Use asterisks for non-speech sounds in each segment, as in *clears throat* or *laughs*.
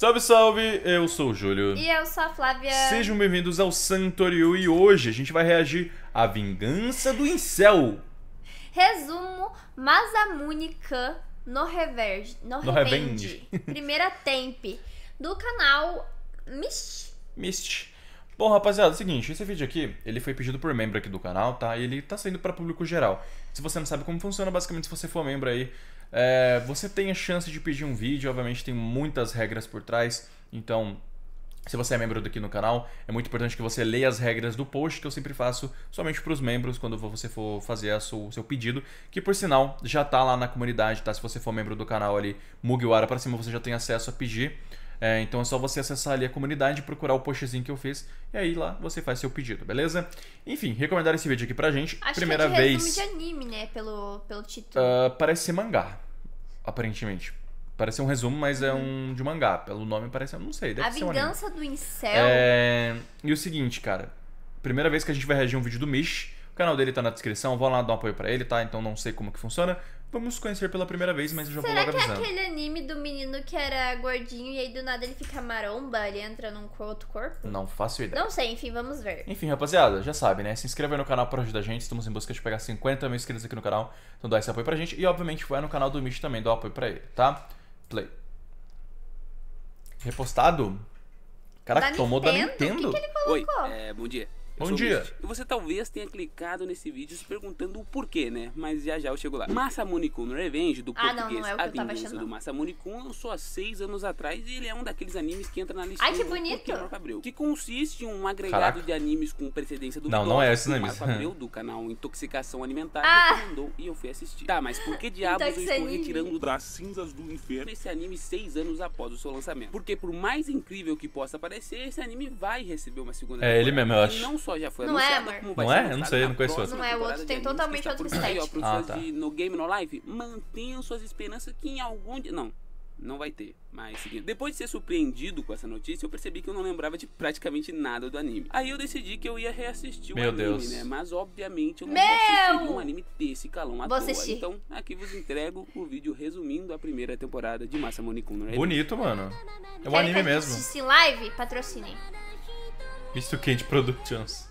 Salve, salve! Eu sou o Júlio. E eu sou a Flávia. Sejam bem-vindos ao Santoriu e hoje a gente vai reagir à Vingança do Incel. Resumo Masamune-kun no Revenge. No, No Revenge. *laughs* Primeira temp. Do canal Mist. Mist. Bom, rapaziada, é o seguinte, esse vídeo aqui, ele foi pedido por membro aqui do canal, tá? E ele tá saindo para público geral. Se você não sabe como funciona, basicamente, se você for membro aí, é, você tem a chance de pedir um vídeo, obviamente tem muitas regras por trás, então... Se você é membro daqui no canal, é muito importante que você leia as regras do post que eu sempre faço somente para os membros quando você for fazer o seu pedido, que por sinal já tá lá na comunidade, tá? Se você for membro do canal ali, Mugiwara para cima, você já tem acesso a pedir. É, então é só você acessar ali a comunidade, procurar o postzinho que eu fiz, e aí lá você faz seu pedido, beleza? Enfim, recomendar esse vídeo aqui pra gente. Acho Primeira que é de vez. de anime, né? Pelo, pelo título. Uh, parece ser mangá, aparentemente. Parece ser um resumo, mas é um de mangá. Pelo nome parece, eu não sei, deve a ser um anime. Vingança do Incel. É... E o seguinte, cara. Primeira vez que a gente vai reagir um vídeo do Mish. O canal dele tá na descrição, vão lá dar um apoio pra ele, tá? Então não sei como que funciona. Vamos conhecer pela primeira vez, mas eu já vou Será logo que é avisando. aquele anime do menino que era gordinho e aí do nada ele fica maromba, ele entra num outro corpo? Não faço ideia. Não sei, enfim, vamos ver. Enfim, rapaziada, já sabe, né? Se inscreva aí no canal pra ajudar a gente. Estamos em busca de pegar 50 mil inscritos aqui no canal. Então dá esse apoio pra gente. E obviamente vai no canal do Mish também, dá um apoio pra ele, tá? Play. Repostado? Caraca, Da tomou da Nintendo? Nintendo. O que que ele Oi, colocou? é, bom dia. Bom dia. E você talvez tenha clicado nesse vídeo se perguntando o porquê, né? Mas já já eu chego lá. Masamune-kun no Revenge, do Ah, não, português não é o que A Vingança achando, do não. Masamune-kun, lançou há seis anos atrás e ele é um daqueles animes que entra na lista Ai, que bonito. Abreu. Que consiste em um agregado Caraca. de animes com precedência do Não, não é o animes. Marco Abreu, do canal Intoxicação Alimentar, Ah. recomendou e eu fui assistir. Tá, mas por que *laughs* diabos eu estou retirando das cinzas do inferno esse anime seis anos após o seu lançamento? Porque por mais incrível que possa parecer, esse anime vai receber uma segunda É ele mesmo, eu temporada. acho. Não só já foi Não é, anunciada, amor? como vai Não ser é? Não lançada sei, eu na não conheço outro. Não é, o outro tem totalmente por vir aí, ó, Ah, tá. de No Game No Life, mantenham suas esperanças que em algum dia... Não, não vai ter. Mas seguindo. Depois de ser surpreendido com essa notícia, eu percebi que eu não lembrava de praticamente nada do anime. Aí eu decidi que eu ia reassistir o Meu anime, Deus. né? Mas obviamente eu não Meu! reassistiria um anime desse calão à Vou toa. assistir. Então, aqui vos entrego o vídeo resumindo a primeira temporada de Kun no Revenge. Bonito, mano. É um anime mesmo. em live? Patrocinem. Misto Quente Productions.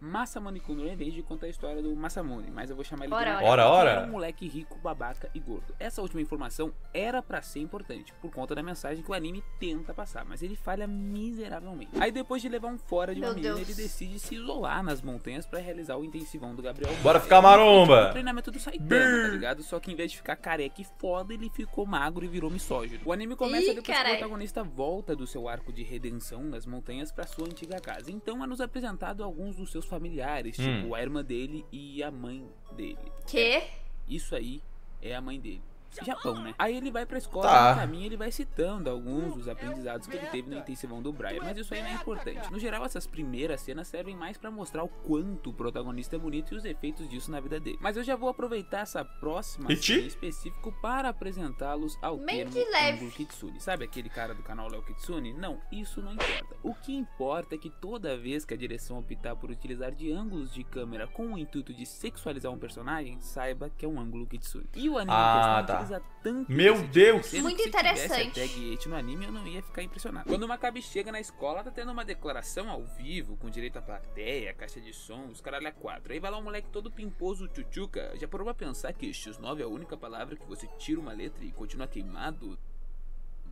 Masamune Kun no Revenge conta a história do Masamune, mas eu vou chamar ele Ora, de ora. Ora, era um moleque rico, babaca e gordo. Essa última informação era pra ser importante, por conta da mensagem que o anime tenta passar, mas ele falha miseravelmente. Aí depois de levar um fora de uma Meu menina, Deus. ele decide se isolar nas montanhas pra realizar o intensivão do Gabriel. Bora ficar maromba. O treinamento do Saitama, tá ligado? Só que em vez de ficar careca e foda, ele ficou magro e virou misógino. O anime começa Ih, depois que o carai. protagonista volta do seu arco de redenção nas montanhas pra sua antiga casa. Então é nos apresentado alguns dos seus familiares, Hum. tipo a irmã dele e a mãe dele. Que? Isso aí é a mãe dele. Japão, né? Aí ele vai pra escola Tá. e no caminho ele vai citando alguns dos aprendizados que ele teve no intensivão do Brian, mas isso aí não é importante. No geral, essas primeiras cenas servem mais pra mostrar o quanto o protagonista é bonito e os efeitos disso na vida dele. Mas eu já vou aproveitar essa próxima Iti? cena em específico para apresentá-los ao Bem termo leve. ângulo Kitsune. Sabe aquele cara do canal Léo Kitsune? Não, isso não importa. O que importa é que toda vez que a direção optar por utilizar de ângulos de câmera com o intuito de sexualizar um personagem, saiba que é um ângulo Kitsune. E o anime Ah, tá. Utiliza tanto Meu tipo Deus! de cena Muito se tivesse interessante. a tag it no anime, eu não ia ficar impressionado. Quando uma cabe chega na escola, tá tendo uma declaração ao vivo, com direito à plateia, caixa de som, os caralho a quatro. Aí vai lá um moleque todo pimposo, tchutchuca. Já parou pra pensar que X9 é a única palavra que você tira uma letra e continua queimado?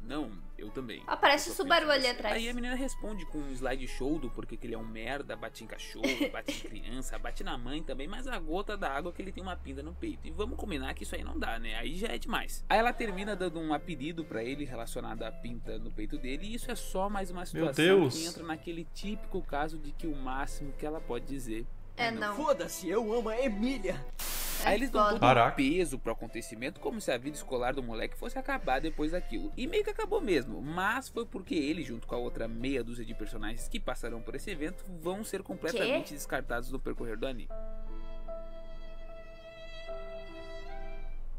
Não, eu também. Aparece o Subaru ali atrás. Aí a menina responde com um slideshow do porquê que ele é um merda, bate em cachorro, *laughs* bate em criança, bate na mãe também, mas a gota da água é que ele tem uma pinda no peito. E vamos combinar que isso aí não dá, né? Aí já é demais. Aí ela termina dando um apelido pra ele relacionado à pinta no peito dele, e isso é só mais uma situação Deus. que entra naquele típico caso de que o máximo que ela pode dizer É não. Foda-se, eu amo a Emília. Aí eles dão todo Caraca. um peso pro acontecimento, como se a vida escolar do moleque fosse acabar depois daquilo. E meio que acabou mesmo, mas foi porque ele, junto com a outra meia dúzia de personagens que passarão por esse evento, vão ser completamente descartados no percorrer do anime.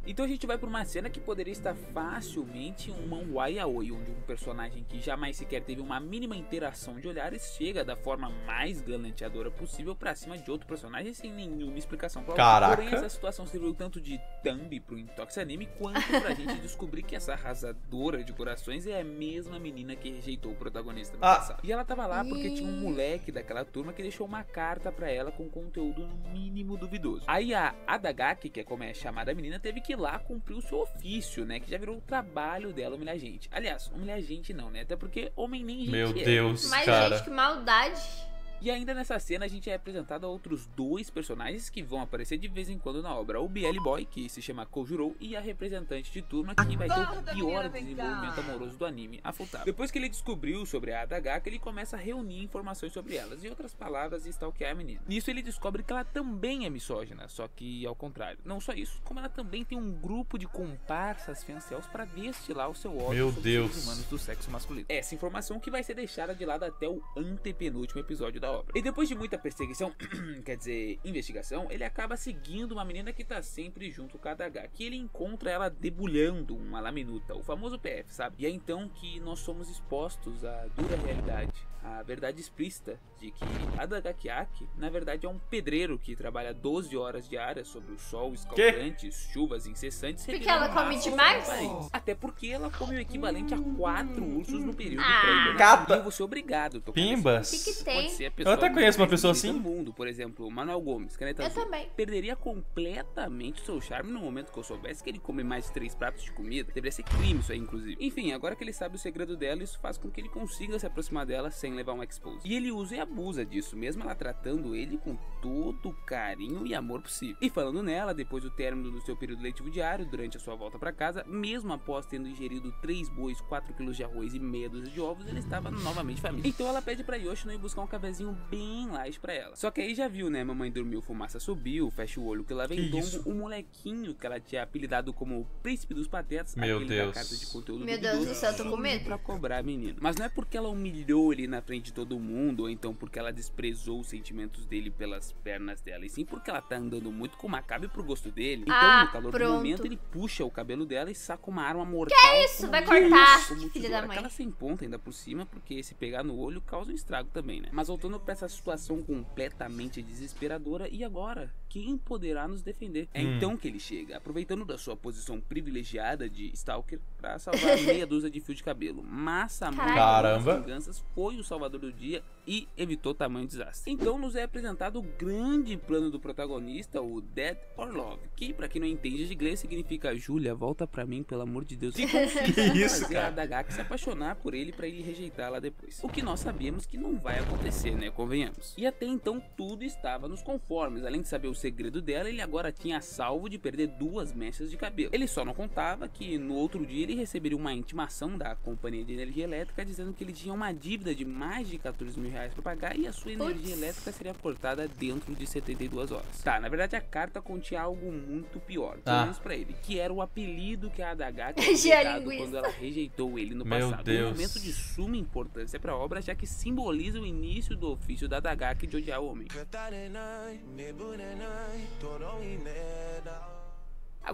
Então a gente vai pra uma cena que poderia estar facilmente em um manhwa yaoi, onde um personagem que jamais sequer teve uma mínima interação de olhares chega da forma mais galanteadora possível pra cima de outro personagem sem nenhuma explicação pra Caraca. Porém, essa situação serviu tanto de thumb pro Intox Anime, quanto pra *laughs* gente descobrir que essa arrasadora de corações é a mesma menina que rejeitou o protagonista no Ah. passado. E ela tava lá porque tinha um moleque daquela turma que deixou uma carta pra ela com conteúdo no mínimo duvidoso. Aí a Adagaki, que é como é chamada a menina, teve que lá cumprir o seu ofício, né? Que já virou o trabalho dela humilhar gente. Aliás, humilhar gente não, né? Até porque homem nem gente Meu é. Deus, Mas, cara. gente, que maldade. E ainda nessa cena a gente é apresentado a outros dois personagens que vão aparecer de vez em quando na obra. O BL Boy, que se chama Kojuro, e a representante de turma, que vai ter o pior desenvolvimento amoroso do anime, a Futaba. Depois que ele descobriu sobre a Adagaka, ele começa a reunir informações sobre elas. Em outras palavras, stalkear a menina. Nisso ele descobre que ela também é misógina, só que ao contrário. Não só isso, como ela também tem um grupo de comparsas fiancéus para destilar o seu ódio Meu sobre Deus. seres humanos do sexo masculino. Essa informação que vai ser deixada de lado até o antepenúltimo episódio da E depois de muita perseguição, *clears throat* quer dizer, investigação, ele acaba seguindo uma menina que tá sempre junto com a H, que ele encontra ela debulhando uma laminuta, o famoso PF, sabe? E é então que nós somos expostos à dura realidade, à verdade explícita de que Adagakiaki, na verdade, é um pedreiro que trabalha 12 horas diárias sob o sol escaldantes, chuvas incessantes. Porque ela come demais? Até porque ela come o equivalente a quatro ursos no período Ah. Cata. E eu vou ser obrigado a Pimbas. O que que Pode tem? ser a Eu até conheço uma pessoa assim. do mundo, por exemplo, Manuel Gomes, caneta Eu azul. também. Perderia completamente o seu charme no momento que eu soubesse que ele come mais de três pratos de comida. Deveria ser crime isso aí, inclusive. Enfim, agora que ele sabe o segredo dela, isso faz com que ele consiga se aproximar dela sem levar um expose. E ele usa e abusa disso, mesmo ela tratando ele com todo o carinho e amor possível. E falando nela, depois do término do seu período letivo diário, durante a sua volta para casa, mesmo após tendo ingerido três bois, 4 quilos de arroz e meia dúzia de ovos, ele estava novamente faminto. Então ela pede pra Yoshino ir buscar um cafezinho bem light pra ela. Só que aí já viu, né? Mamãe dormiu, fumaça subiu, fecha o olho que lá vem Que tombo. O molequinho que ela tinha apelidado como o príncipe dos patetas, Meu aquele Deus. da carta de conteúdo Meu Deus do céu, tô com medo. Pra cobrar a menina. Mas não é porque ela humilhou ele na frente de todo mundo, ou então porque ela desprezou os sentimentos dele pelas pernas dela, e sim porque ela tá andando muito com o Macabe pro gosto dele. Então, Ah, no calor pronto. do momento, ele puxa o cabelo dela e saca uma arma mortal. Que isso? Vai cortar, filha da mãe. Aquela sem ponta ainda por cima, porque se pegar no olho causa um estrago também, né? Mas voltando pra essa situação completamente desesperadora, e agora? Quem poderá nos defender? É Hum. então que ele chega, aproveitando da sua posição privilegiada de Stalker pra salvar meia dúzia de fio de cabelo. Mas a mãe Caramba. das vinganças foi o salvador do dia e evitou tamanho desastre. Então nos é apresentado o grande plano do protagonista, o Dead or Love, que pra quem não entende de inglês significa Júlia, volta pra mim, pelo amor de Deus. E consiste em isso, fazer cara? a Dagaki se apaixonar por ele pra ele rejeitá-la depois. O que nós sabemos que não vai acontecer, né? Convenhamos. E até então tudo estava nos conformes. Além de saber o segredo dela, ele agora tinha salvo de perder duas mechas de cabelo. Ele só não contava que no outro dia ele receberia uma intimação da companhia de energia elétrica dizendo que ele tinha uma dívida de mais de 14 mil reais pra pagar e a sua energia Putz. elétrica seria cortada dentro de 72 horas. Tá, na verdade a carta continha algo muito pior, pelo Ah. menos pra ele, que era o apelido que a Adagaki Gia tinha *laughs* dado quando ela rejeitou ele no Meu passado. Deus. Um momento de suma importância pra obra, já que simboliza o início do ofício da Adagaki de odiar o homem.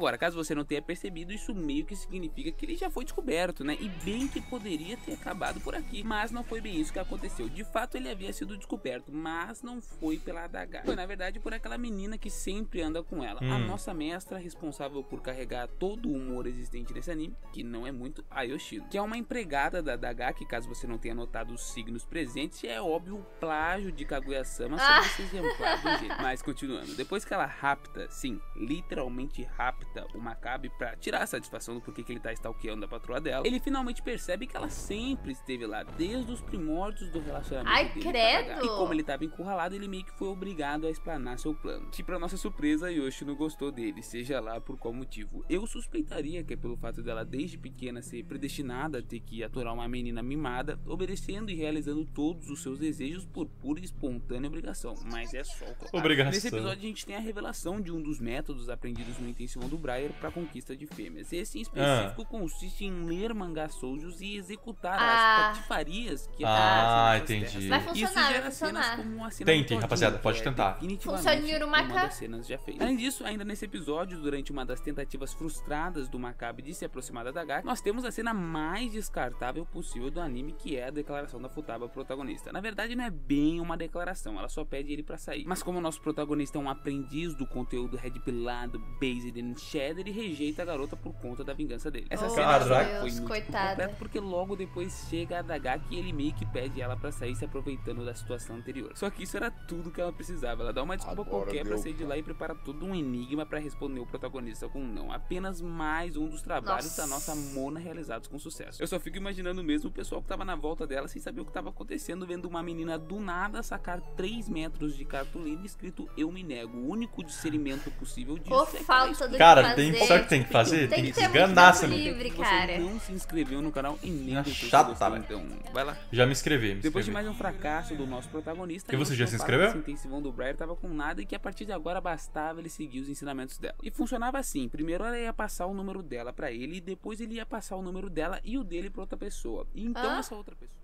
Agora, caso você não tenha percebido, isso meio que significa que ele já foi descoberto, né? E bem que poderia ter acabado por aqui. Mas não foi bem isso que aconteceu. De fato, ele havia sido descoberto, mas não foi pela Adaga. Foi, na verdade, por aquela menina que sempre anda com ela. A Hum. nossa mestra responsável por carregar todo o humor existente nesse anime, que não é muito, a Yoshino. Que é uma empregada da Adaga, que caso você não tenha notado os signos presentes, é óbvio o plágio de Kaguya-sama sobre Ah. esse exemplar do gênero. Mas continuando, depois que ela rapta, sim, literalmente rapta o Macabe pra tirar a satisfação do porquê que ele tá stalkeando a patroa dela, ele finalmente percebe que ela sempre esteve lá, desde os primórdios do relacionamento Ai, dele credo! E como ele tava encurralado, ele meio que foi obrigado a explanar seu plano. Que pra nossa surpresa, Yoshi não gostou dele, seja lá por qual motivo. Eu suspeitaria que é pelo fato dela desde pequena ser predestinada a ter que aturar uma menina mimada, obedecendo e realizando todos os seus desejos por pura e espontânea obrigação. Mas é só o. Obrigação. Nesse episódio a gente tem a revelação de um dos métodos aprendidos no intensivão do Briar pra conquista de fêmeas. Esse em Ah. específico consiste em ler mangás soujos e executar Ah. as patifarias que Ah, acontecem entendi. Vai Isso funcionar, vai gera cenas funcionar. como a cena Tentem, rapaziada, pode é tentar. definitivamente Funciona em Urumaka? uma cenas já feitas. Além disso, ainda nesse episódio, durante uma das tentativas frustradas do Maccabi de se aproximar da Dagaki, nós temos a cena mais descartável possível do anime, que é a declaração da Futaba protagonista. Na verdade, não é bem uma declaração, ela só pede ele pra sair. Mas como o nosso protagonista é um aprendiz do conteúdo red pilado, based in cheddar, ele rejeita a garota por conta da vingança dele. Essa Oh, cena Deus, foi coitada. completo porque logo depois chega a Dagaki e ele meio que pede ela pra sair se aproveitando da situação anterior. Só que isso era tudo que ela precisava. Ela dá uma desculpa Agora qualquer pra deu. sair de lá e prepara todo um enigma pra responder o protagonista com um não. Apenas mais um dos trabalhos Nossa. da nossa Mona realizados com sucesso. Eu só fico imaginando mesmo o pessoal que tava na volta dela sem saber o que tava acontecendo, vendo uma menina do nada sacar 3 metros de cartolina escrito Eu me nego. O único discernimento possível disso Por é que falta do Cara, tem, fazer. sabe o que tem que fazer? Tem Tem que que ter muito esganar tempo essa livre. Você cara. não se inscreveu no canal e nem Ah, chata, gostei, velho. então vai lá. Já me inscrevi, me Depois de mais um fracasso do nosso protagonista, E você já se inscreveu? Intensivão do Briar tava com nada e que a partir de agora bastava ele seguir os ensinamentos dela. E funcionava assim: primeiro ela ia passar o número dela pra ele e depois ele ia passar o número dela e o dele pra outra pessoa. E então Hã? essa outra pessoa.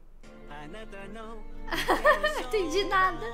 *laughs* Não entendi nada.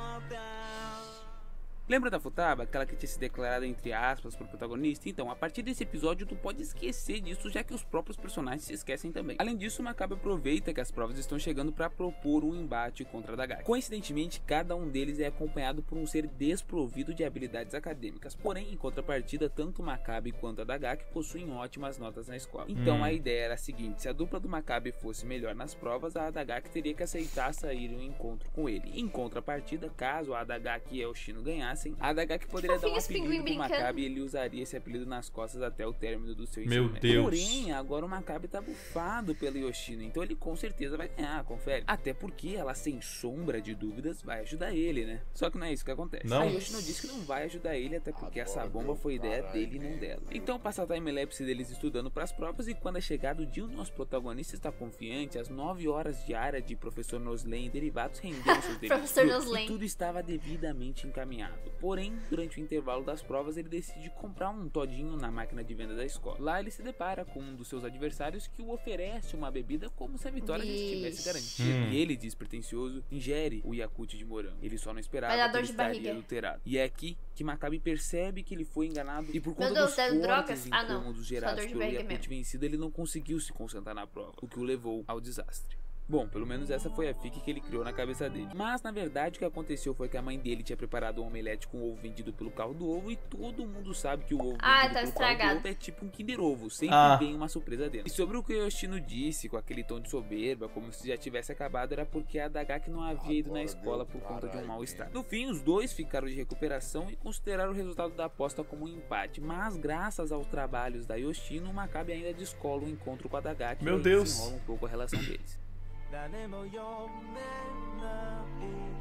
Lembra da Futaba, aquela que tinha se declarado entre aspas pro protagonista? Então, a partir desse episódio, tu pode esquecer disso, já que os próprios personagens se esquecem também. Além disso, o Macabre aproveita que as provas estão chegando para propor um embate contra a Dagaki. Coincidentemente, cada um deles é acompanhado por um ser desprovido de habilidades acadêmicas. Porém, em contrapartida, tanto o Macabre quanto a Dagaki possuem ótimas notas na escola. Então, Hum. a ideia era a seguinte: se a dupla do Macabre fosse melhor nas provas, a Adagaki teria que aceitar sair em um encontro com ele. Em contrapartida, caso a Adagaki e o Shino ganhassem, a Adagaki poderia dar um apelido pro. Macabre e ele usaria esse apelido nas costas até o término do seu Meu ensino. Deus. Porém, agora o Macabre tá bufado pelo Yoshino, então ele com certeza vai ganhar, confere. Até porque ela, sem sombra de dúvidas, vai ajudar ele, né? Só que não é isso que acontece. Não? A Yoshino disse que não vai ajudar ele, até porque essa bomba foi ideia dele e não dela. Então passa a timelapse deles estudando pras provas e quando é chegado o dia, o nosso protagonista está confiante, às 9 horas diárias de Professor Noslen e derivados renderam seus *laughs* devidos Professor Noslen. e tudo estava devidamente encaminhado. Porém, durante o intervalo das provas, ele decide comprar um todinho na máquina de venda da escola. Lá ele se depara com um dos seus adversários que o oferece uma bebida como se a vitória já estivesse Vixe. garantida. Hum. E ele, despretensioso, ingere o Yakut de morango. Ele só não esperava dar que ele estaria barriga. adulterado. E é aqui que Maccabi percebe que ele foi enganado e por conta Deus, dos dando fortes drogas? Ah, incômodos Só gerados pelo Yakut mesmo. vencido, ele não conseguiu se concentrar na prova, o que o levou ao desastre. Bom, pelo menos essa foi a fique que ele criou na cabeça dele. Mas na verdade o que aconteceu foi que a mãe dele tinha preparado um omelete com ovo vendido pelo carro do ovo e todo mundo sabe que o ovo Ah, vendido tá pelo carro do estragado. ovo é tipo um Kinder Ovo, sempre Ah. vem uma surpresa dentro. E sobre o que o Yoshino disse com aquele tom de soberba, como se já tivesse acabado, era porque a Dagaki não havia ido na escola por conta de um mal-estar. No fim, os dois ficaram de recuperação e consideraram o resultado da aposta como um empate, mas graças aos trabalhos da Yoshino, o Maccabi ainda descola o encontro com a Dagaki Meu e Deus. desenrola um pouco a relação deles. 誰も読めない。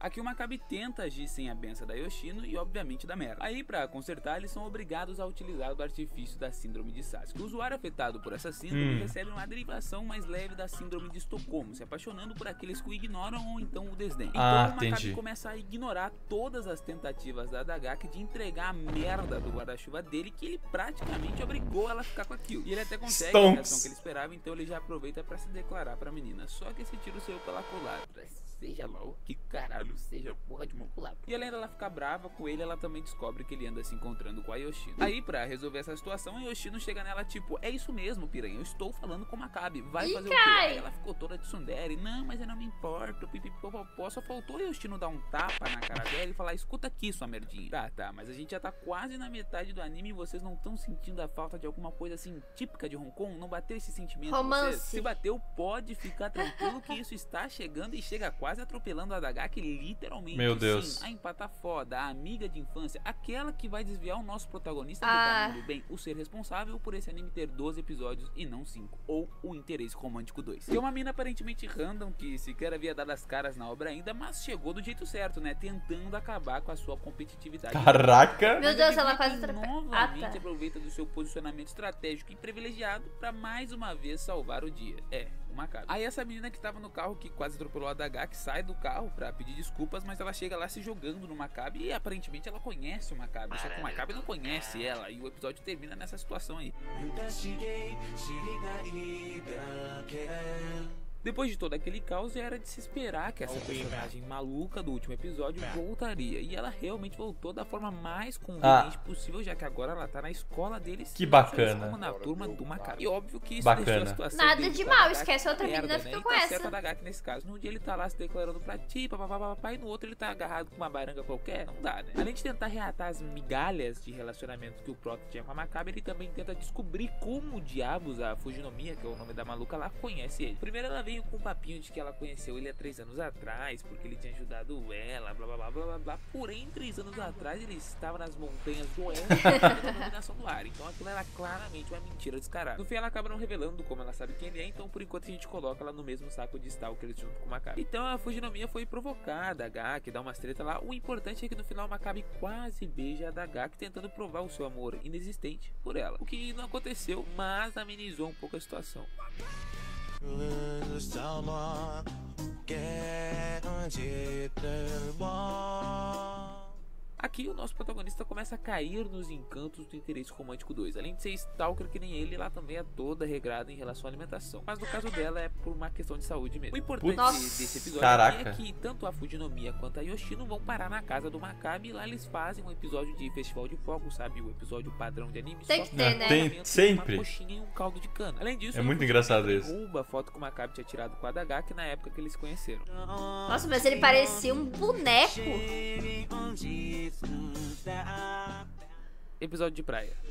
Aqui o Maccabi tenta agir sem a benção da Yoshino e obviamente da Mera. Aí, pra consertar, eles são obrigados a utilizar o artifício da síndrome de Sasuke. O usuário afetado por essa síndrome Hum. recebe uma derivação mais leve da síndrome de Estocolmo, se apaixonando por aqueles que o ignoram ou então o desdém. Então Ah, o Maccabi entendi. começa a ignorar todas as tentativas da Dagaki de entregar a merda do guarda-chuva dele, que ele praticamente obrigou ela a ficar com aquilo. E ele até consegue a reação que ele esperava, então ele já aproveita pra se declarar pra menina. Só que esse tiro saiu pela culatra. Seja mal, que caralho, seja porra de uma culatra. E além dela ficar brava com ele, ela também descobre que ele anda se encontrando com a Yoshino. Aí, pra resolver essa situação, a Yoshino chega nela tipo, é isso mesmo, piranha, eu estou falando com o Maccabi, vai Ih, fazer o quê? cai. Aí ela ficou toda de tsundere, não, mas eu não me importo, pipipipopopó. Só faltou a Yoshino dar um tapa na cara dela e falar, escuta aqui, sua merdinha. Tá, tá, mas a gente já tá quase na metade do anime e vocês não estão sentindo a falta de alguma coisa assim, típica de Hong Kong? Não bateu esse sentimento em Romance. vocês? Se bateu, pode ficar tranquilo que isso está chegando e chega quase atropelando a Dagaki, literalmente. Meu Deus. Sim, a empata foda, a amiga de infância, aquela que vai desviar o nosso protagonista Ah. do caminho do bem, o ser responsável por esse anime ter 12 episódios e não 5, ou o interesse romântico 2. Que é uma mina aparentemente random que sequer havia dado as caras na obra ainda, mas chegou do jeito certo, né? Tentando acabar com a sua competitividade. Caraca! Meu Deus, ela quase novamente Ah, tá. aproveita do seu posicionamento estratégico e privilegiado pra mais uma vez salvar o dia. É, Aí essa menina que tava no carro que quase atropelou a Dagak sai do carro pra pedir desculpas, mas ela chega lá se jogando no Makabe e aparentemente ela conhece o Makabe, só que o Makabe não conhece ela. E o episódio termina nessa situação aí. Depois de todo aquele caos, já era de se esperar que essa personagem maluca do último episódio voltaria. E ela realmente voltou da forma mais ah. conveniente ah. possível, já que agora ela tá na escola deles. Que bacana. Na turma do macaco. E óbvio que isso bacana. a situação Nada de mal, esquece outra vida menina né? fica né? com tá essa. Da Gaki nesse caso. Num dia ele tá lá se declarando pra ti, papapá, e no outro ele tá agarrado com uma baranga qualquer. Não dá, né? Além de tentar reatar as migalhas de relacionamento que o próprio tinha com a Macabre, ele também tenta descobrir como o diabos a Fujinomiya, que é o nome da maluca lá, conhece ele. Primeiro ela vem veio com um papinho de que ela conheceu ele há três anos atrás, porque ele tinha ajudado ela, blá blá blá blá blá. Porém, três anos atrás ele estava nas montanhas do oeste *laughs* do ar. Então aquilo era claramente uma mentira descarada. No fim, ela acaba não revelando como ela sabe quem ele é, então por enquanto a gente coloca ela no mesmo saco de Stalker junto com o Macabre. Então a Fujinomiya foi provocada, a Gak dá umas treta lá. O importante é que no final o Macabre quase beija a da Gak tentando provar o seu amor inexistente por ela. O que não aconteceu, mas amenizou um pouco a situação. 눈을 삼아 깨어지는 원 Aqui o nosso protagonista começa a cair nos encantos do interesse romântico 2. Além de ser stalker que nem ele, ela também é toda regrada em relação à alimentação. Mas no caso dela é por uma questão de saúde mesmo. O importante Putz, desse episódio caraca. é que tanto a Fujinomiya quanto a Yoshino vão parar na casa do Makabe e lá eles fazem um episódio de festival de fogos, sabe? O episódio padrão de anime. Tem que ter, né? Tem, sempre. Uma coxinha e um caldo de cana. Além disso, É a muito engraçado isso. rouba a foto que o Makabe tinha tirado com a Dagaki na época que eles se conheceram. Nossa, mas ele parecia um boneco. Episódio de praia. *laughs*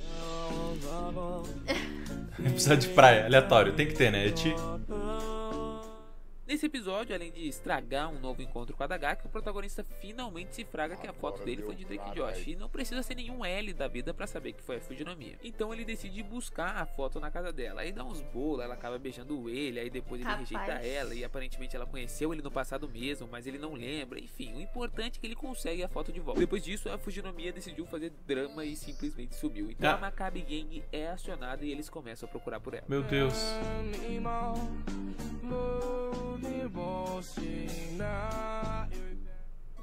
Episódio de praia, aleatório. Tem que ter, né? Eti. Nesse episódio, além de estragar um novo encontro com a Dagaki, o protagonista finalmente se fraga que a foto dele foi de Drake Josh. E não precisa ser nenhum L da vida pra saber que foi a Fujinomiya. Então ele decide buscar a foto na casa dela. Aí dá uns bolos, ela acaba beijando ele, aí depois ele Rapaz. rejeita ela. E aparentemente ela conheceu ele no passado mesmo, mas ele não lembra. Enfim, o importante é que ele consegue a foto de volta. Depois disso, a Fujinomiya decidiu fazer drama e simplesmente sumiu. Então Ah. a Makabe Gang é acionada e eles começam a procurar por ela. Meu Deus. 何 bullshit.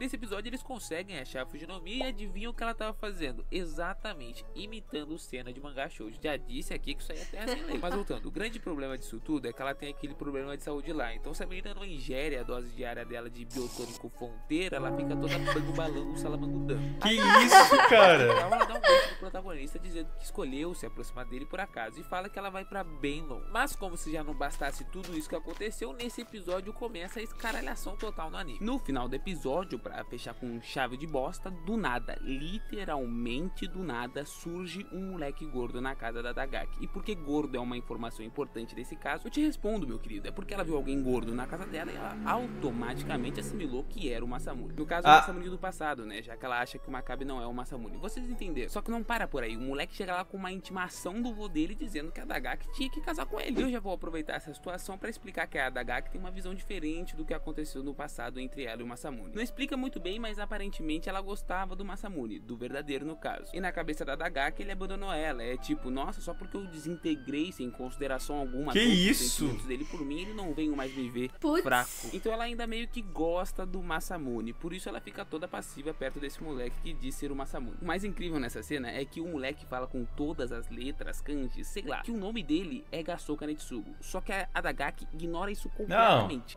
Nesse episódio eles conseguem achar a Fujinomiya e adivinham o que ela tava fazendo? Exatamente, imitando cena de mangá shoujo. Já disse aqui que isso aí é terra sem lei. Mas voltando, o grande problema disso tudo é que ela tem aquele problema de saúde lá. Então se a menina não ingere a dose diária dela de biotônico fonteira, ela fica toda bango-balando, salamangudando. Que isso, cara? Então ela dá um beijo pro protagonista dizendo que escolheu se aproximar dele por acaso e fala que ela vai pra Benlon. Mas como se já não bastasse tudo isso que aconteceu, nesse episódio começa a escaralhação total no anime. No final do episódio, pra fechar com chave de bosta, do nada, literalmente do nada, surge um moleque gordo na casa da Dagaki. E porque gordo é uma informação importante desse caso, eu te respondo, meu querido, é porque ela viu alguém gordo na casa dela e ela automaticamente assimilou que era o Masamune. No caso, Ah. o Masamune do passado, né? Já que ela acha que o Makabe não é o Masamune. Vocês entenderam? Só que não para por aí. O moleque chega lá com uma intimação do vô dele dizendo que a Dagaki tinha que casar com ele. Eu já vou aproveitar essa situação pra explicar que a Dagaki tem uma visão diferente do que aconteceu no passado entre ela e o Masamune. Não explica muito bem, mas aparentemente ela gostava do Masamune, do verdadeiro no caso. E na cabeça da Dagaki ele abandonou ela. É tipo, nossa, só porque eu desintegrei sem consideração alguma Que isso? sentimentos dele por mim, ele não veio mais me ver Putz. fraco. Então ela ainda meio que gosta do Masamune, por isso ela fica toda passiva perto desse moleque que diz ser o Masamune. O mais incrível nessa cena é que o moleque fala com todas as letras, kanji, sei lá, que o nome dele é Gasoka Netsugo. Só que a Adagaki ignora isso completamente.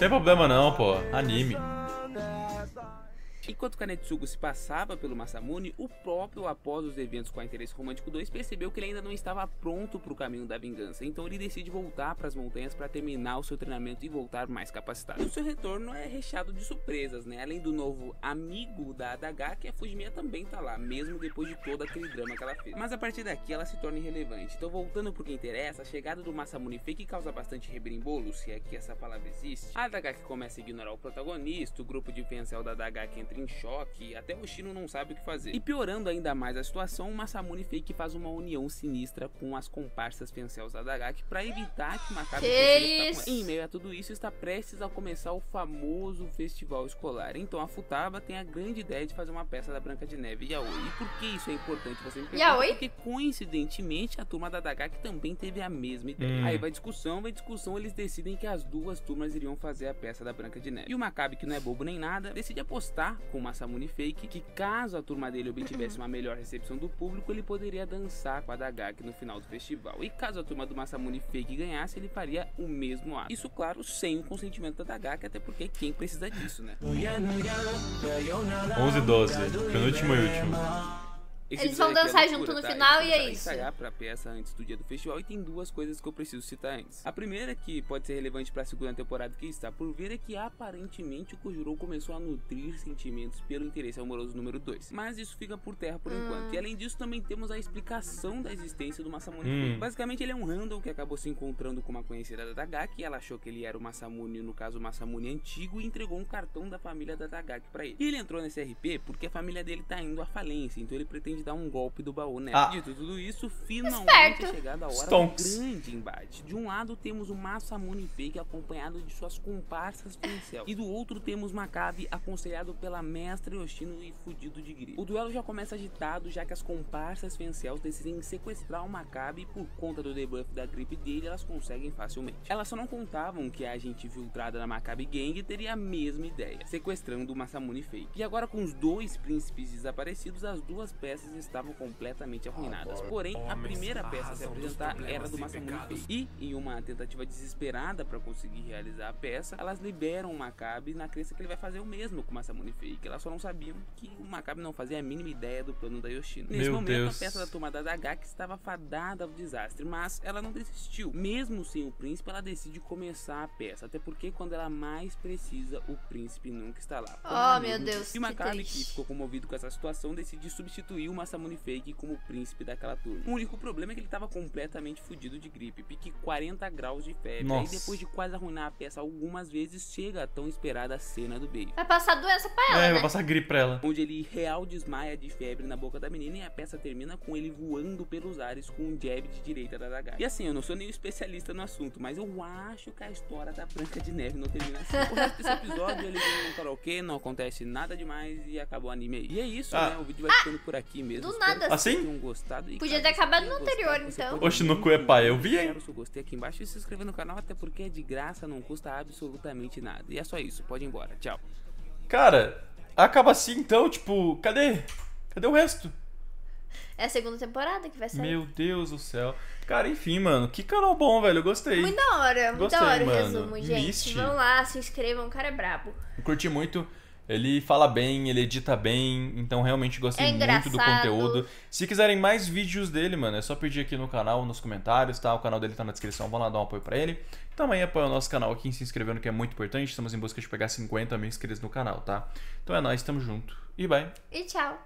Tem problema não, pô. Anime. That's all. Enquanto Kanetsugo se passava pelo Masamune, o próprio, após os eventos com a Interesse Romântico 2, percebeu que ele ainda não estava pronto para o caminho da vingança. Então ele decide voltar para as montanhas para terminar o seu treinamento e voltar mais capacitado. O seu retorno é recheado de surpresas, né? Além do novo amigo da Adagaki, a Fujimiya também tá lá, mesmo depois de todo aquele drama que ela fez. Mas a partir daqui ela se torna irrelevante. Então voltando pro que interessa, a chegada do Masamune Fake causa bastante rebrimbolo, se é que essa palavra existe. A Adagaki começa a ignorar o protagonista, o grupo de pincel da Adagaki entra entra em choque, até o Shino não sabe o que fazer. E piorando ainda mais a situação, o Masamune Fake faz uma união sinistra com as comparsas Fencels da Dagaki pra evitar que Makabe Que ficar com. Em meio a tudo isso, está prestes a começar o famoso festival escolar. Então a Futaba tem a grande ideia de fazer uma peça da Branca de Neve e Yaoi. E por que isso é importante? Você me pergunta, Yaoi? porque coincidentemente a turma da Dagaki também teve a mesma ideia. Hum. Aí vai discussão, vai discussão, eles decidem que as duas turmas iriam fazer a peça da Branca de Neve. E o Makabe, que não é bobo nem nada, decide apostar com Masamune Fake que caso a turma dele obtivesse uma melhor recepção do público, ele poderia dançar com a Dagaki no final do festival. E caso a turma do Masamune Fake ganhasse, ele faria o mesmo ato. Isso, claro, sem o consentimento da Dagaki, até porque quem precisa disso, né? 11 e 12. Penúltimo e último. Esse Eles vão dançar loucura, junto no tá? final Eles e é isso. ensaiar pra peça antes do dia do festival e tem duas coisas que eu preciso citar antes. A primeira que pode ser relevante pra segunda temporada que está por vir é que aparentemente o Kojuro começou a nutrir sentimentos pelo interesse amoroso número 2. Mas isso fica por terra por Hum. enquanto. E além disso também temos a explicação da existência do Masamune Hum. Basicamente ele é um random que acabou se encontrando com uma conhecida da Dagaki, ela achou que ele era o Masamune, no caso o Masamune antigo, e entregou um cartão da família da Dagaki pra ele. E ele entrou nesse RP porque a família dele tá indo à falência, então ele pretende dar um golpe do baú nela. Ah. Dito tudo isso, finalmente Esperto. é chegada a hora Stonks. do grande embate. De um lado temos o Masamune Fake acompanhado de suas comparsas Pincel, e do outro temos Makabe aconselhado pela mestra Yoshino e fudido de grito. O duelo já começa agitado, já que as comparsas Fencels decidem sequestrar o Makabe e por conta do debuff da gripe dele, elas conseguem facilmente. Elas só não contavam que a agente infiltrada na Makabe Gang teria a mesma ideia, sequestrando o Masamune Fake. E agora com os dois príncipes desaparecidos, as duas peças estavam completamente arruinadas. Porém, a primeira peça a se apresentar era do Masamune Fake. E, em uma tentativa desesperada para conseguir realizar a peça, elas liberam o Makabe na crença que ele vai fazer o mesmo com o Masamune Fake. Elas só não sabiam que o Makabe não fazia a mínima ideia do plano da Yoshino. Nesse Meu momento, Deus. a peça da tomada da Gaki estava fadada ao desastre, mas ela não desistiu. Mesmo sem o príncipe, ela decide começar a peça, até porque quando ela mais precisa, o príncipe nunca está lá. Oh, meu Deus, E que o Makabe, que triste. ficou comovido com essa situação, decide substituir o Masamune Fake como príncipe daquela turma. O único problema é que ele estava completamente fudido de gripe, pique 40 graus de febre. Nossa. Aí depois de quase arruinar a peça algumas vezes, chega a tão esperada cena do beijo. Vai passar doença pra ela, É, né? vai passar gripe pra ela. Onde ele real desmaia de febre na boca da menina e a peça termina com ele voando pelos ares com um jab de direita da Dagai. E assim, eu não sou nenhum especialista no assunto, mas eu acho que a história da Branca de Neve não termina assim. O resto desse episódio ele vem num karaokê, não acontece nada demais e acabou o anime aí. E é isso, Ah. né? O vídeo vai ficando por aqui mesmo. do nada. Assim? tenham gostado. Podia ter acabado no anterior, então. Oxe, no cu é pai, eu vi, hein? O seu gostei aqui embaixo e se inscrever no canal, até porque é de graça, não custa absolutamente nada. E é só isso, pode ir embora. Tchau. Cara, acaba assim então, tipo, cadê? Cadê o resto? É a segunda temporada que vai sair. Meu Deus do céu. Cara, enfim, mano, que canal bom, velho. Eu gostei. Muito da hora, muito Gostei, da hora o mano. resumo, gente. Mist. Vão lá, se inscrevam, o cara é brabo. Eu curti muito. Ele fala bem, ele edita bem, então realmente gostei É muito do conteúdo. Se quiserem mais vídeos dele, mano, é só pedir aqui no canal, nos comentários, tá? O canal dele tá na descrição, vão lá dar um apoio pra ele. Também apoia o nosso canal aqui, se inscrevendo, que é muito importante. Estamos em busca de pegar 50 mil inscritos no canal, tá? Então é nóis, tamo junto. E bye. E tchau.